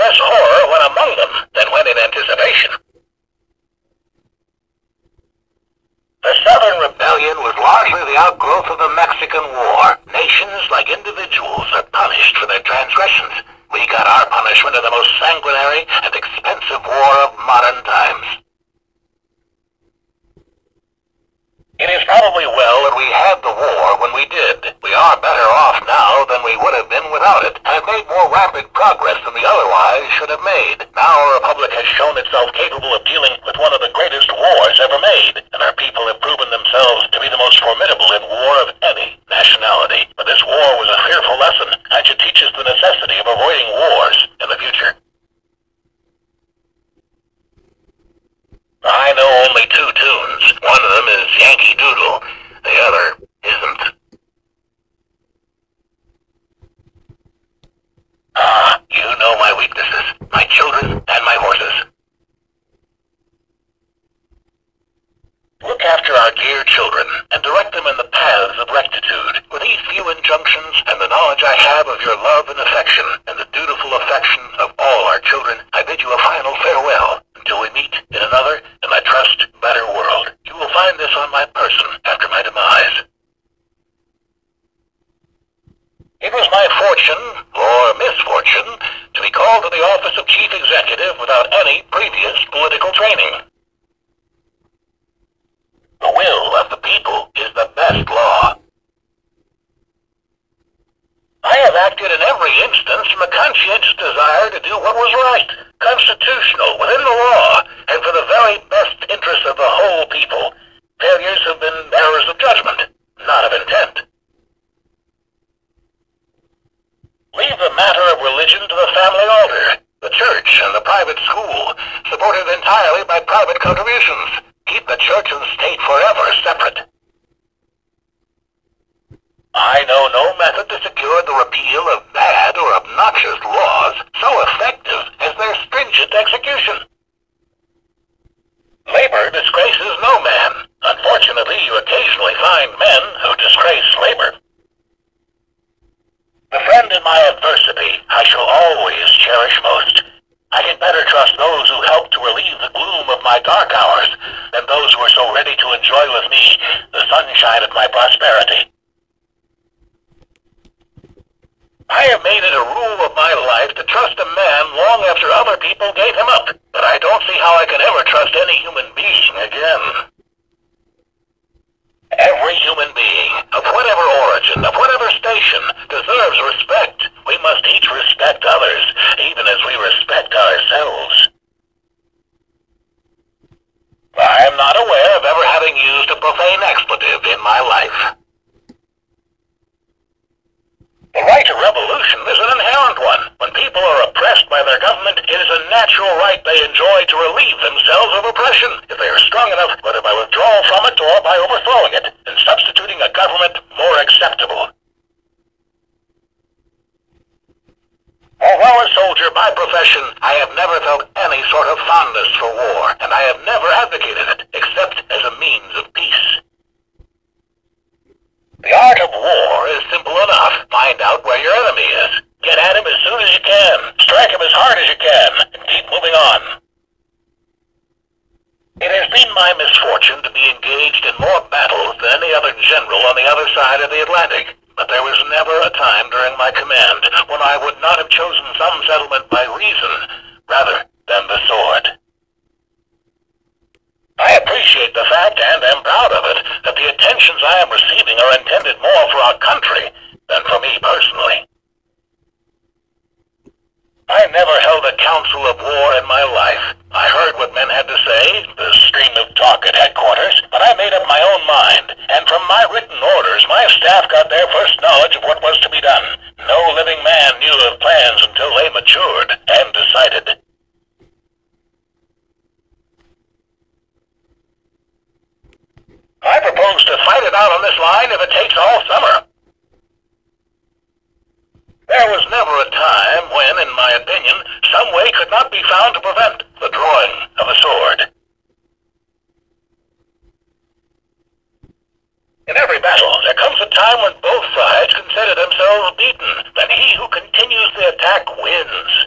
horror when among them than when in anticipation. The Southern Rebellion was largely the outgrowth of the Mexican War. Nations, like individuals, are punished for their transgressions. We got our punishment in the most sanguinary and expensive war of modern times. It is probably well that we had the war when we did. We are better off than we would have been without it, and have made more rapid progress than we otherwise should have made. Now our republic has shown itself capable of dealing with one of the greatest wars ever made, and our people have proven themselves to be the most formidable in war of any nationality. But this war was a fearful lesson, and should teach us the necessity of avoiding wars in the future. I know only two tunes. One of them is Yankee Doodle. The other isn't. Ah, you know my weaknesses. My children and my horses. Look after our dear children, and direct them in the paths of rectitude. With these few injunctions, and the knowledge I have of your love and affection, and the dutiful affection of all our children, I bid you a final farewell until we meet in another, and I trust, better world. You will find this on my person after my demise. It was my fortune, or misfortune, to be called to the office of Chief Executive without any previous political training. The will of the people is the best law. I have acted in every instance from a conscientious desire to do what was right, constitutional, within the law, and for the very best interests of the whole people. Failures have been errors of judgment, not of intent. Leave the matter of religion to the family altar, the church, and the private school, supported entirely by private contributions. Keep the church and state forever separate. I know no method to secure the repeal of bad or obnoxious laws so effective as their stringent execution. Labor disgraces no man. Unfortunately, you occasionally find men who disgrace labor. The friend in my adversity I shall always cherish most. I can better trust those who help to relieve the gloom of my dark hours than those who are so ready to enjoy with me the sunshine of my prosperity. I have made it a rule of my life to trust a man long after other people gave him up, but I don't see how I can ever trust any human being again. Every human being, of whatever origin, of whatever station, deserves respect. We must each respect others, even as we respect ourselves. I am not aware of ever having used a profane expletive in my life. The right to revolution is an inherent one. When people are oppressed by their government, it is a natural right they enjoy to relieve themselves of oppression, if they are strong enough, whether by withdrawal from it or by overthrowing it, and substituting a government more acceptable. Although a soldier by profession, I have never felt any sort of fondness for war, and I have never advocated it, except as a means of peace. The art of war is simple enough. Find out where your enemy is. Get at him as soon as you can. Strike him as hard as you can. And keep moving on. It has been my misfortune to be engaged in more battles than any other general on the other side of the Atlantic. But there was never a time during my command when I would not have chosen some settlement by reason rather than the sword. I appreciate the fact, and am proud of it, that the attentions I am receiving are intended more for our country than for me personally. I never held a council of war in my life. I heard what men had to say, the stream of talk at headquarters, but I made up my own mind, and from my written orders, my staff got their first knowledge of what was to be done. No living man knew of plans until they matured and decided. I propose to fight it out on this line if it takes all summer. There was never a time when, in my opinion, some way could not be found to prevent the drawing of a sword. In every battle, there comes a time when both sides consider themselves beaten. Then he who continues the attack wins.